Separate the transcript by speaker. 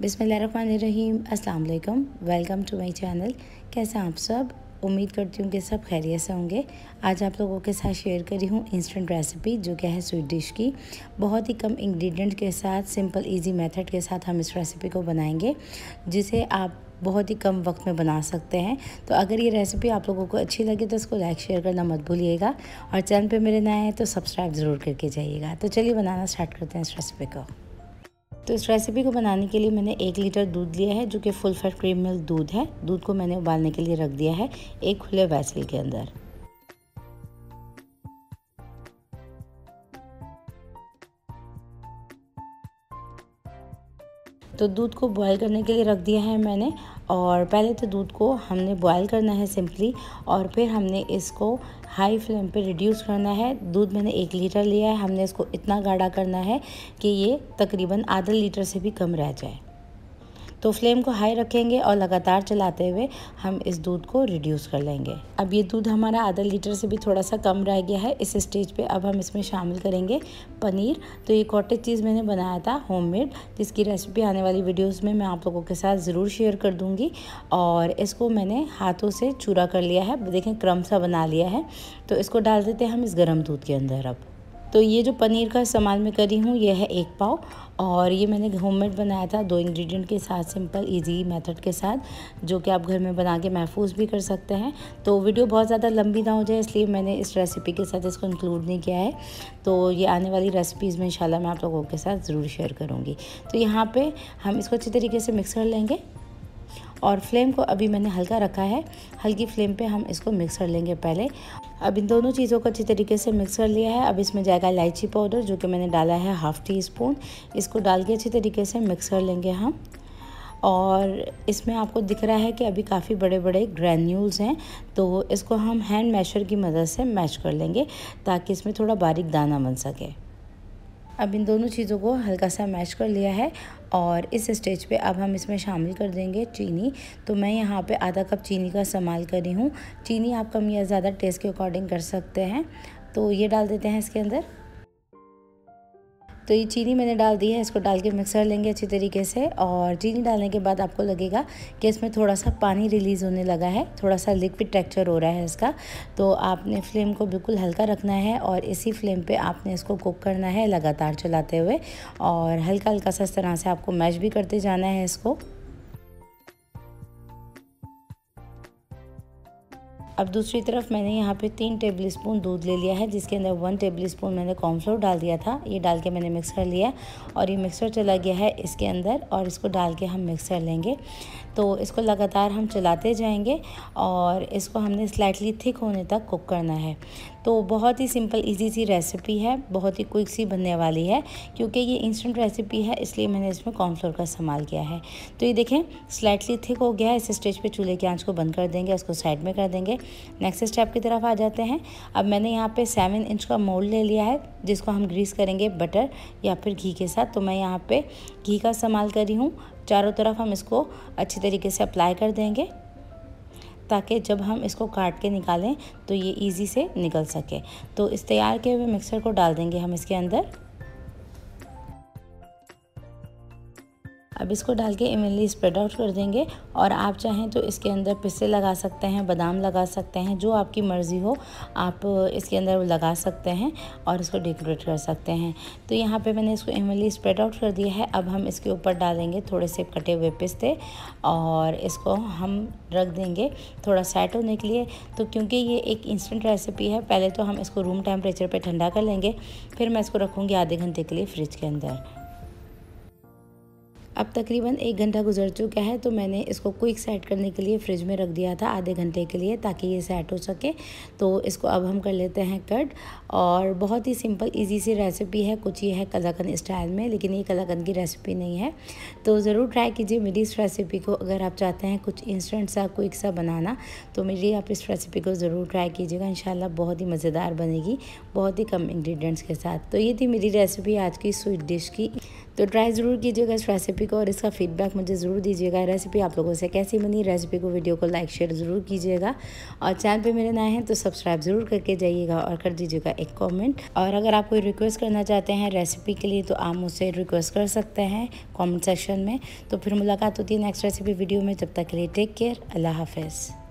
Speaker 1: बिसमीम अस्सलाम वालेकुम टू माय चैनल। कैसे आप सब? उम्मीद करती हूँ कि सब खैरियत से होंगे। आज आप लोगों के साथ शेयर करी हूँ इंस्टेंट रेसिपी, जो क्या है स्वीट डिश की। बहुत ही कम इंग्रेडिएंट के साथ, सिंपल, इजी मेथड के साथ हम इस रेसिपी को बनाएँगे, जिसे आप बहुत ही कम वक्त में बना सकते हैं। तो अगर ये रेसिपी आप लोगों को अच्छी लगे तो इसको लाइक, शेयर करना मत भूलिएगा। और चैनल पे मेरे नए हैं तो सब्सक्राइब ज़रूर करके जाइएगा। तो चलिए बनाना स्टार्ट करते हैं इस रेसिपी को। तो इस रेसिपी को बनाने के लिए मैंने एक लीटर दूध लिया है, जो कि फुल फैट क्रीम मिल्क दूध है। दूध को मैंने उबालने के लिए रख दिया है, एक खुले वैसल के अंदर। तो दूध को बॉयल करने के लिए रख दिया है मैंने और पहले तो दूध को हमने बॉयल करना है सिंपली और फिर हमने इसको हाई फ्लेम पे रिड्यूस करना है। दूध मैंने एक लीटर लिया है, हमने इसको इतना गाढ़ा करना है कि ये तकरीबन आधा लीटर से भी कम रह जाए। तो फ्लेम को हाई रखेंगे और लगातार चलाते हुए हम इस दूध को रिड्यूस कर लेंगे। अब ये दूध हमारा आधा लीटर से भी थोड़ा सा कम रह गया है। इस स्टेज पे अब हम इसमें शामिल करेंगे पनीर। तो ये कॉटेज चीज़ मैंने बनाया था होममेड जिसकी रेसिपी आने वाली वीडियोस में मैं आप लोगों के साथ ज़रूर शेयर कर दूँगी। और इसको मैंने हाथों से चूरा कर लिया है। देखें, क्रम सा बना लिया है। तो इसको डाल देते हैं हम इस गर्म दूध के अंदर अब। तो ये जो पनीर का इस्तेमाल मैं करी हूँ, ये है एक पाव। और ये मैंने होममेड बनाया था, दो इंग्रेडिएंट के साथ सिंपल इजी मेथड के साथ, जो कि आप घर में बना के महफूज भी कर सकते हैं। तो वीडियो बहुत ज़्यादा लंबी ना हो जाए, इसलिए मैंने इस रेसिपी के साथ इसको इंक्लूड नहीं किया है। तो ये आने वाली रेसिपीज़ में इंशाल्लाह मैं आप लोगों के साथ ज़रूर शेयर करूँगी। तो यहाँ पर हम इसको अच्छी तरीके से मिक्स कर लेंगे। और फ्लेम को अभी मैंने हल्का रखा है। हल्की फ्लेम पे हम इसको मिक्स कर लेंगे पहले। अब इन दोनों चीज़ों को अच्छी तरीके से मिक्स कर लिया है। अब इसमें जाएगा इलायची पाउडर जो कि मैंने डाला है हाफ़ टी स्पून इसको डाल के अच्छी तरीके से मिक्स कर लेंगे हम। और इसमें आपको दिख रहा है कि अभी काफ़ी बड़े बड़े ग्रैन्यूल्स हैं तो इसको हम हैंड मैशर की मदद से मैश कर लेंगे, ताकि इसमें थोड़ा बारीक दाना बन सके। अब इन दोनों चीज़ों को हल्का सा मैश कर लिया है। और इस स्टेज पे अब हम इसमें शामिल कर देंगे चीनी। तो मैं यहाँ पे आधा कप चीनी का इस्तेमाल कर रही हूँ। चीनी आप कम या ज़्यादा टेस्ट के अकॉर्डिंग कर सकते हैं। तो ये डाल देते हैं इसके अंदर। तो ये चीनी मैंने डाल दी है, इसको डाल के मिक्सर लेंगे अच्छी तरीके से और चीनी डालने के बाद आपको लगेगा कि इसमें थोड़ा सा पानी रिलीज़ होने लगा है थोड़ा सा लिक्विड टेक्चर हो रहा है इसका। तो आपने फ्लेम को बिल्कुल हल्का रखना है और इसी फ्लेम पर आपने इसको कुक करना है लगातार चलाते हुए और हल्का हल्का सा इस तरह से आपको मैश भी करते जाना है इसको। अब दूसरी तरफ़ मैंने यहाँ पे तीन टेबल स्पून दूध ले लिया है, जिसके अंदर वन टेबल स्पून मैंने कॉर्नफ्लोर डाल दिया था। ये डाल के मैंने मिक्स कर लिया और ये मिक्सर चला गया है इसके अंदर और इसको डाल के हम मिक्स कर लेंगे। तो इसको लगातार हम चलाते जाएँगे और इसको हमने स्लाइटली थिक होने तक कुक करना है। तो बहुत ही सिंपल इजी सी रेसिपी है, बहुत ही क्विक सी बनने वाली है, क्योंकि ये इंस्टेंट रेसिपी है, इसलिए मैंने इसमें कॉर्नफ्लोर का इस्तेमाल किया है। तो ये देखें स्लाइटली थिक हो गया है, इस स्टेज पे चूल्हे की आँच को बंद कर देंगे, उसको साइड में कर देंगे। नेक्स्ट स्टेप की तरफ़ आ जाते हैं। अब मैंने यहाँ पे सेवन इंच का मोल्ड ले लिया है, जिसको हम ग्रीस करेंगे बटर या फिर घी के साथ। तो मैं यहाँ पे घी का इस्तेमाल कर रही हूँ। चारों तरफ़ हम इसको अच्छी तरीके से अप्लाई कर देंगे। ताकि जब हम इसको काट के निकालें तो ये इजी से निकल सके। तो इस तैयार किए हुए मिक्सर को डाल देंगे हम इसके अंदर। अब इसको डाल के इवनली स्प्रेड आउट कर देंगे। और आप चाहें तो इसके अंदर पिस्से लगा सकते हैं, बादाम लगा सकते हैं, जो आपकी मर्ज़ी हो, आप इसके अंदर लगा सकते हैं और इसको डेकोरेट कर सकते हैं। तो यहाँ पे मैंने इसको इवनली स्प्रेड आउट कर दिया है। अब हम इसके ऊपर डालेंगे थोड़े से कटे हुए पिस्ते और इसको हम रख देंगे थोड़ा सेट होने के लिए। तो क्योंकि ये एक इंस्टेंट रेसिपी है, पहले तो हम इसको रूम टेम्परेचर पर ठंडा कर लेंगे, फिर मैं इसको रखूँगी आधे घंटे के लिए फ्रिज के अंदर। अब तकरीबन एक घंटा गुजर चुका है तो मैंने इसको क्विक सेट करने के लिए फ्रिज में रख दिया था आधे घंटे के लिए ताकि ये सेट हो सके। तो इसको अब हम कर लेते हैं कट और बहुत ही सिंपल इजी सी रेसिपी है। कुछ ये है कलाकंद स्टाइल में, लेकिन ये कलाकंद की रेसिपी नहीं है। तो ज़रूर ट्राई कीजिए मेरी इस रेसिपी को अगर आप चाहते हैं कुछ इंस्टेंट सा क्विक सा बनाना तो मेरी आप इस रेसिपी को ज़रूर ट्राई कीजिएगा। इन बहुत ही मज़ेदार बनेगी, बहुत ही कम इन्ग्रीडियंट्स के साथ। तो ये थी मेरी रेसिपी आज की स्वीट डिश की। तो ट्राई ज़रूर कीजिएगा इस रेसिपी को और इसका फीडबैक मुझे ज़रूर दीजिएगा। रेसिपी आप लोगों से कैसी बनी रेसिपी को वीडियो को लाइक शेयर ज़रूर कीजिएगा। और चैनल पर मेरे नए हैं तो सब्सक्राइब ज़रूर करके जाइएगा और कर दीजिएगा एक कॉमेंट और अगर आप कोई रिक्वेस्ट करना चाहते हैं रेसिपी के लिए तो आप मुझसे रिक्वेस्ट कर सकते हैं कॉमेंट सेक्शन में। तो फिर मुलाकात होती है नेक्स्ट रेसिपी वीडियो में जब तक के लिए टेक केयर अल्लाह हाफिज़।